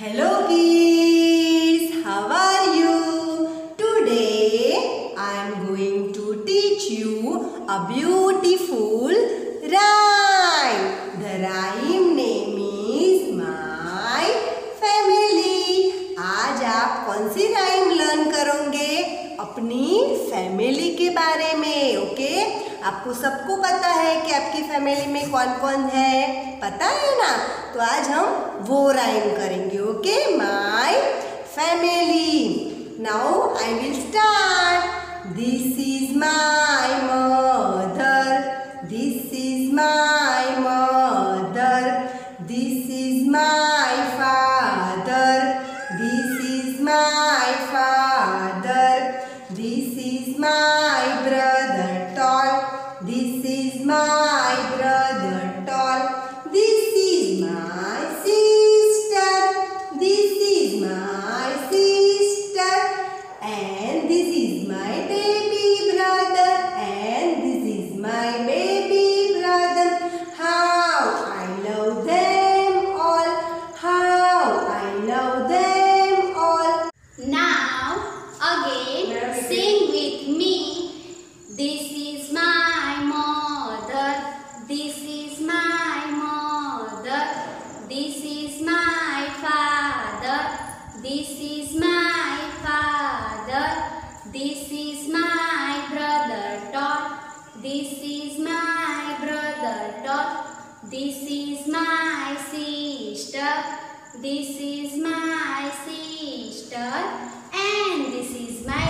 Hello kids, how are you? Today I am going to teach you a beautiful rhyme. अपनी family के बारे में okay आपको सबको पता है कि आपकी फैमिली में कौन कौन है, पता है ना? तो आज हम वो राइम करेंगे okay my family now I will start this is my mother this is my mother this is my father this is my father is my brother tall. This is my brother. This is my mother. This is my mother. This is my father. This is my father. This is my brother Todd. This is my brother Todd. This is my sister. This is my sister. And this is my